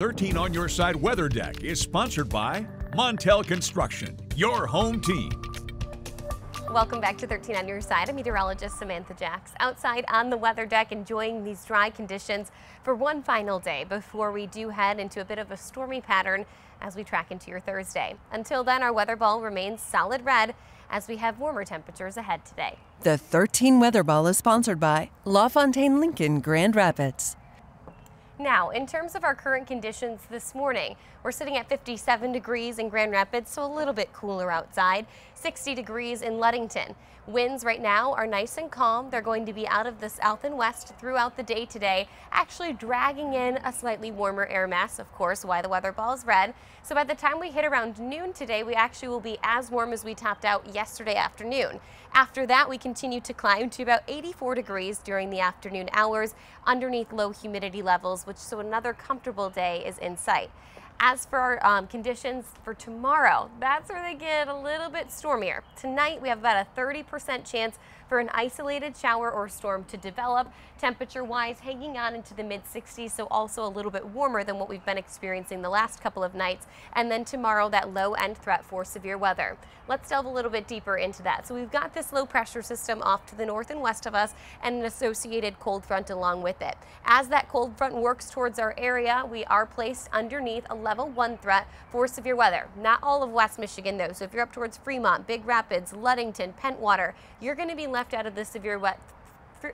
13 on Your Side Weather Deck is sponsored by Montel Construction, your home team. Welcome back to 13 on your side. I'm meteorologist Samantha Jacks outside on the weather deck enjoying these dry conditions for one final day before we do head into a bit of a stormy pattern as we track into your Thursday. Until then, our weather ball remains solid red as we have warmer temperatures ahead today. The 13 weather ball is sponsored by LaFontaine Lincoln Grand Rapids. Now, in terms of our current conditions this morning, we're sitting at 57 degrees in Grand Rapids, so a little bit cooler outside, 60 degrees in Ludington. Winds right now are nice and calm. They're going to be out of the south and west throughout the day today, actually dragging in a slightly warmer air mass, of course, why the weather ball is red. So by the time we hit around noon today, we actually will be as warm as we topped out yesterday afternoon. After that, we continue to climb to about 84 degrees during the afternoon hours underneath low humidity levels, which so another comfortable day is in sight. As for our um, conditions for tomorrow, that's where they get a little bit stormier. Tonight, we have about a 30% chance for an isolated shower or storm to develop. Temperature wise, hanging on into the mid 60s, so also a little bit warmer than what we've been experiencing the last couple of nights. And then tomorrow, that low end threat for severe weather. Let's delve a little bit deeper into that. So we've got this low pressure system off to the north and west of us and an associated cold front along with it. As that cold front works towards our area, we are placed underneath a level one threat for severe weather. Not all of West Michigan though. So if you're up towards Fremont, Big Rapids, Ludington, Pentwater, you're going to be left out of the severe wet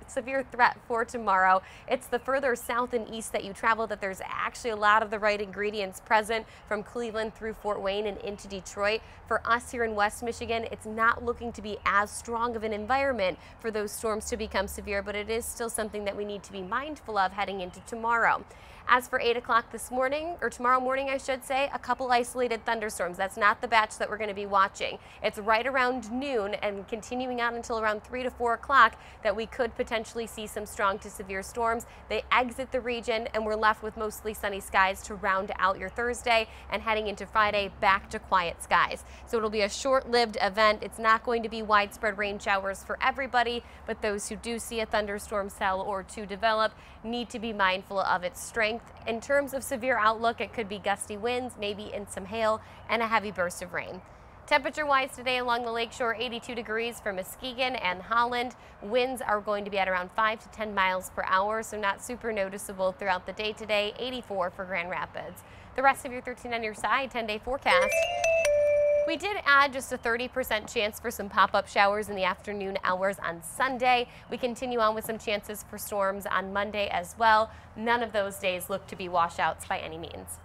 severe threat for tomorrow. It's the further south and east that you travel that there's actually a lot of the right ingredients present from Cleveland through Fort Wayne and into Detroit. For us here in West Michigan, it's not looking to be as strong of an environment for those storms to become severe, but it is still something that we need to be mindful of heading into tomorrow. As for 8 o'clock this morning, or tomorrow morning, I should say, a couple isolated thunderstorms. That's not the batch that we're going to be watching. It's right around noon and continuing on until around 3 to 4 o'clock that we could potentially see some strong to severe storms. They exit the region and we're left with mostly sunny skies to round out your Thursday and heading into Friday back to quiet skies. So it'll be a short-lived event. It's not going to be widespread rain showers for everybody, but those who do see a thunderstorm cell or two develop need to be mindful of its strength. In terms of severe outlook, it could be gusty winds, maybe in some hail, and a heavy burst of rain. Temperature wise today along the lakeshore 82 degrees for Muskegon and Holland. Winds are going to be at around 5 to 10 miles per hour, so not super noticeable throughout the day today. 84 for Grand Rapids. The rest of your 13 on your side 10 day forecast. We did add just a 30% chance for some pop-up showers in the afternoon hours on Sunday. We continue on with some chances for storms on Monday as well. None of those days look to be washouts by any means.